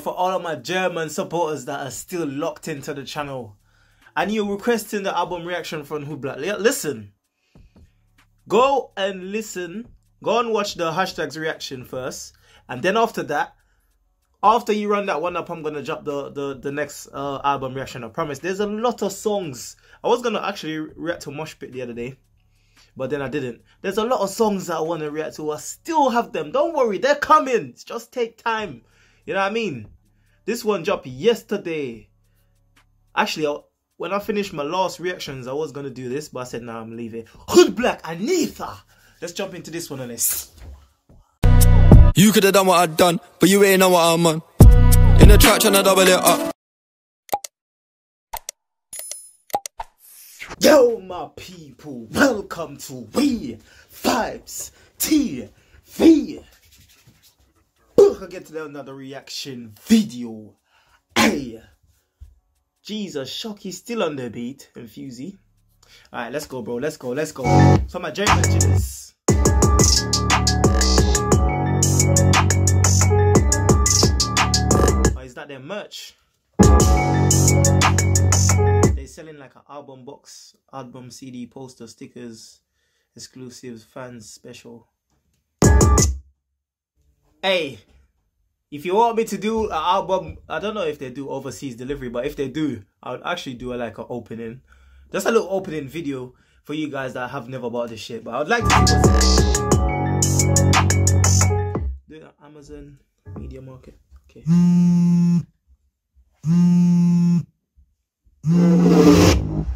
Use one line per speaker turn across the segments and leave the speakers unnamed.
For all of my German supporters that are still locked into the channel, and you're requesting the album reaction from Black, listen. Go and listen. Go and watch the hashtags reaction first, and then after that, after you run that one up, I'm gonna drop the the the next uh, album reaction. I promise. There's a lot of songs. I was gonna actually react to Mosh Pit the other day, but then I didn't. There's a lot of songs that I want to react to. I still have them. Don't worry, they're coming. Just take time. You know what I mean? This one dropped yesterday. Actually, when I finished my last reactions, I was gonna do this, but I said, "Nah, I'm leaving." Hood Black, Athena. Let's jump into this one on this.
You could have done what I'd done, but you ain't know what I'm on. In the track, trying to double it up.
Yo, my people, welcome to We Vybz TV. I get to another reaction video. Hey, Jesus, Shokii still on the beat and Fousy. All right, let's go, bro. Let's go. Let's go. So my J mentions. Oh, is that their merch? They're selling like an album box, album CD, poster, stickers, exclusives, fans, special. Hey, if you want me to do an album, I don't know if they do overseas delivery, but if they do, I would actually do a, like an opening, just a little opening video for you guys that have never bought this shit. But I would like to see what's do it Amazon MediaMarkt. Okay.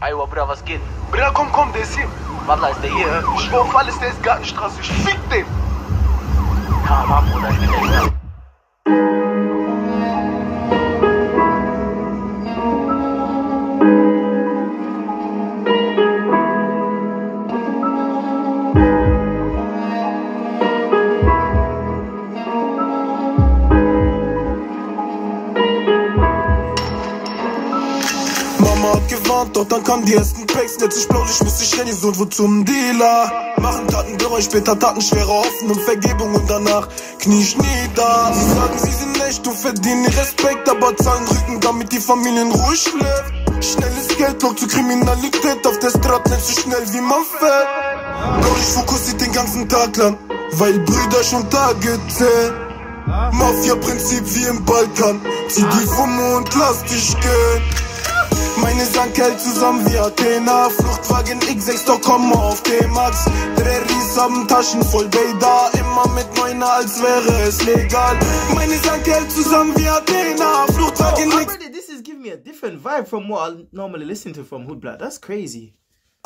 Aywa, bra, was geht?
Bra, komm, komm, der ist hier.
Walla, ist der hier?
Ich schwör auf alles, der ist Gartenstraße. Ich fick den.
Ja, Mann, Bruder, ich bin der
gewarnt, doch dann kam die ersten Packs. Jetzt ich blaulich, muss ich Renny so wo zum Dealer. Machen Taten Geräusch, später Taten schwere Hoffen und Vergebung und danach knie ich nieder. Sie sagen, sie sind echt, du verdienst Respekt, aber zahlen Rücken, damit die Familien ruhig schläft. Schnelles Geld lockt zur Kriminalität, auf der Strat nicht so schnell wie man fährt. Doch ich fokussiert den ganzen Tag lang, weil Brüder schon Tage zählen. Mafia-Prinzip wie im Balkan, zieh die vom Mond, lass dich gehen. Meine Sank hält zusammen wie Athena Fluchtwagen X6, doch komm auf D-Max Dreris haben Taschen voll Beda Immer mit Neuner, als wäre es legal Meine Sank hält zusammen wie Athena Fluchtwagen
oh, X... This is giving me a different vibe from what I normally listen to from Hood Blood. That's crazy.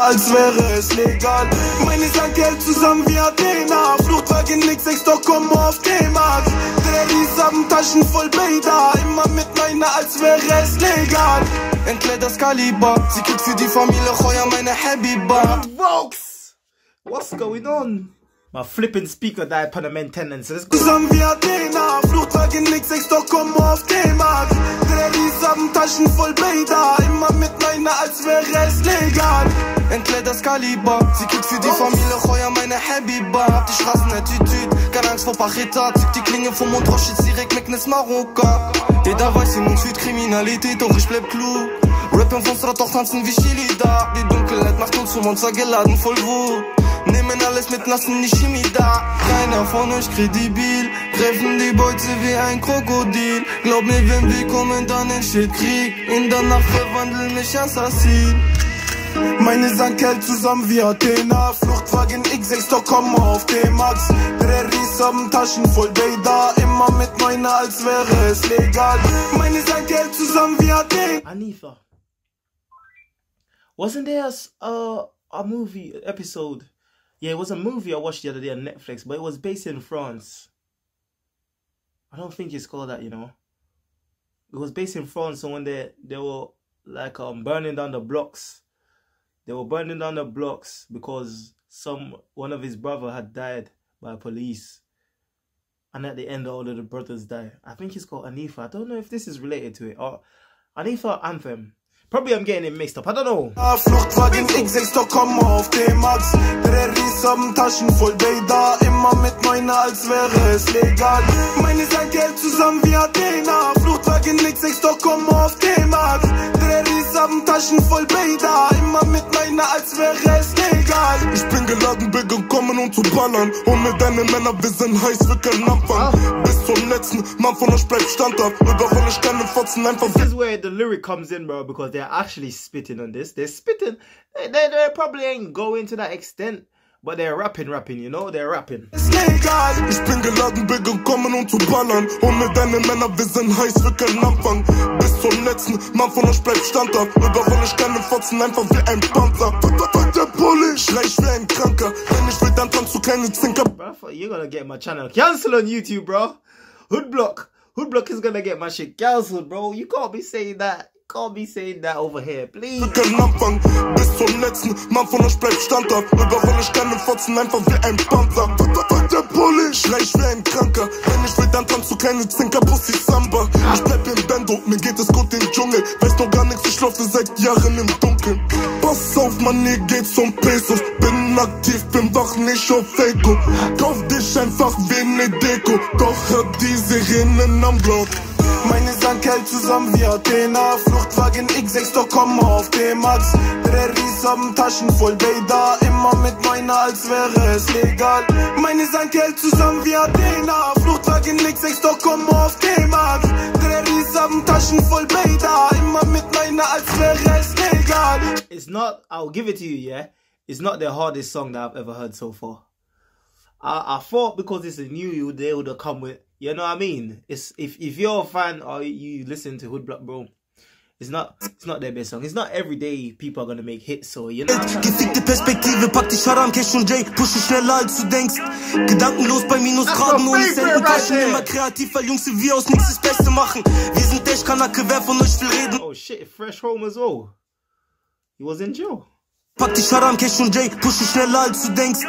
als wäre es legal. Meine Sank hält zusammen wie Athena. Fluchtwagen X6, doch komm auf D-Max. Dreris haben Taschen voll Beda. Immer mit meiner, als wäre es legal. Entkleid das Kaliber. Sie kriegt für die Familie Heuer meine Habiba.
Folks, what's going on? My flipping speaker died on the maintenance.
Zusammen wie Athena, Fluchtwagen X6, doch komm auf D-Max. Dreris haben Taschen voll Beda. Immer mit meiner, als wäre es legal. Entkleid das Kaliber. Sie kriegt für die Familie Heuer meine Habiba. Hab die Straßenattitüde, keine Angst vor Pacheta. Zück die Klinge vom Mund jetzt direkt Meknes Marokka. Jeder weiß, in uns führt Kriminalität, doch ich bleib klug. Rappen von Strat, doch tanzen wie Chili da. Die Dunkelheit macht uns zum Monster geladen, voll Wut. Nehmen alles mit, lassen die Chemie da. Keiner von euch kredibil. Treffen die Beute wie ein Krokodil. Glaub mir, wenn wir kommen, dann entsteht Krieg. In der Nacht verwandeln mich Assassin. Meine zusammen wie Athena Fluchtwagen X6, doch komm auf D-Max Dreris haben Taschen voll Immer mit als wäre es legal Meine zusammen wie Athena
Wasn't there a, a movie episode? Yeah, it was a movie I watched the other day on Netflix, but it was based in France. I don't think it's called that, you know. It was based in France, so when they they were like um burning down the blocks, they were burning down the blocks because some one of his brother had died by police, and at the end all of the brothers died. I think it's called Anifa. I don't know if this is related to it or Anifa Anthem. Probably I'm getting it mixed up. I don't know.
Fluchtwagen X6, doch komm auf D-Max. Der Ries Taschen voll. Immer mit Neuner, als wäre es legal. Meine sein Geld zusammen wie Athena. Fluchtwagen X6, doch komm auf D-Max. Taschen voll. Immer mit als wäre es legal. Ich bin geladen, bin gekommen, um zu ballern. Ohne deine Männer, wir sind heiß, wir können anfangen. Bis zum letzten Mann von euch bleibt Standard. Überrolle ich keine Fotzen, einfach
This is where the lyric comes in, bro, because they're actually spitting on this. They're spitting. They, they, they probably ain't going to that extent, but they're rapping, rapping, you know? They're rapping.
legal. Ich bin geladen, bin gekommen, um zu ballern. Ohne deine Männer, wir sind heiß, wir können anfangen. Bis zum letzten Mann von euch bleibt Standard. Überrolle ich keine Fotzen, einfach wie ein Panzer. Fuck der Bulli, schrei ich wie ein Kranker. Wenn ich will, dann tanzt du keine Zinker.
Bro, you're gonna get my channel cancelled on YouTube, bro. Hoodblock. Hoodblock is gonna get my shit cancelled, bro. You can't be saying that. You can't be saying that over here, please.
Wir können anfangen. Bis zum letzten Mann von euch bleibt Standard. Überrolle ich keine Fotzen, einfach wie ein Panzer. Der Bulli, schrei ich wie ein Kranker. Wenn ich will, dann tanzt du keine Zinker, Pussy Samba. Ich bleib im Bando, mir geht es gut Dschungel. Weiß noch gar nichts, ich schlafe seit Jahren im Dunkeln. Pass auf, Mann, hier geht's um Pesos. Bin aktiv, bin wach, nicht auf Fako. Kauf dich einfach wie ne Deko. Doch hör die Sirenen am Block. Meine Sand hält zusammen wie Athena. Fluchtwagen X6, doch komm auf D-Max. Der Ries haben Taschen voll Beda. Immer mit Neuner, als wäre es legal. Meine Sand hält zusammen wie Athena. Fluchtwagen X6, doch komm auf D-Max. Der Ries haben Taschen voll Beda. Immer mit Neuner, als wäre es legal.
It's not, I'll give it to you, yeah? It's not the hardest song that I've ever heard so far. I, I thought because it's a new you, they would have come with, you know what I mean? It's if if you're a fan or you listen to Hoodblaq, bro, it's not it's not their best song. It's not every day people are gonna make hits, so you know.
Gefickte Perspektive, pack dich Haram, Cash und Jay, pushe schneller als du denkst. Gedankenlos bei Minusgraden, ohne
favorite
Centen,
right
Taschen
there.
immer kreativ, weil Jungs wie wir aus nichts das Beste machen. Wir sind echt Kanake, wer von euch will reden?
Oh shit, Fresh Home as well. He was in jail.
Pack dich Haram, Cash und Jay, pushe schneller als du denkst.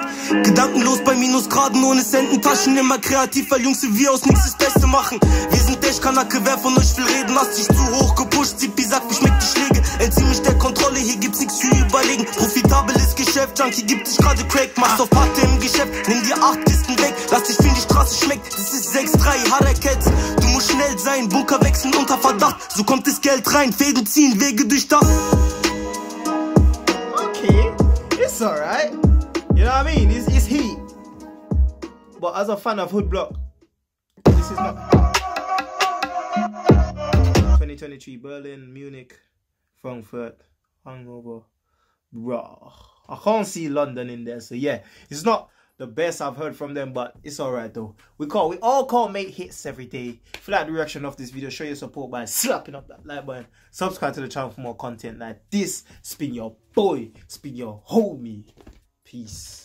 Gedankenlos bei Minusgraden, ohne Centen, Taschen immer kreativ, weil Jungs wie wir aus nichts das Beste machen. Wir sind echt Kanake, wer von euch will reden? Hast dich zu hoch gepusht, Zipi sagt, wie schmeckt die Schläge? Entzieh mich der Kontrolle, hier gibt's nichts zu überlegen. Profitables Geschäft, Junkie gibt dich gerade Crack, machst auf Patte im Geschäft, nimm dir acht Kisten weg, lass dich fühlen, die Straße schmeckt, das ist 6-3, Harakets. Du musst schnell sein, Bunker wechseln unter Verdacht, so kommt das Geld rein, Fäden ziehen, Wege durchdacht.
Alright. You know what I mean? It's, it's heat. But as a fan of Hoodblaq, this is not. 2023 Berlin, Munich, Frankfurt, Hangover. Bro, I can't see London in there. So yeah, it's not the best I've heard from them, but it's alright though. We call we all can't make hits every day. If you like the reaction of this video, show your support by slapping up that like button. Subscribe to the channel for more content like this. Spin your boy, spin your homie. Peace.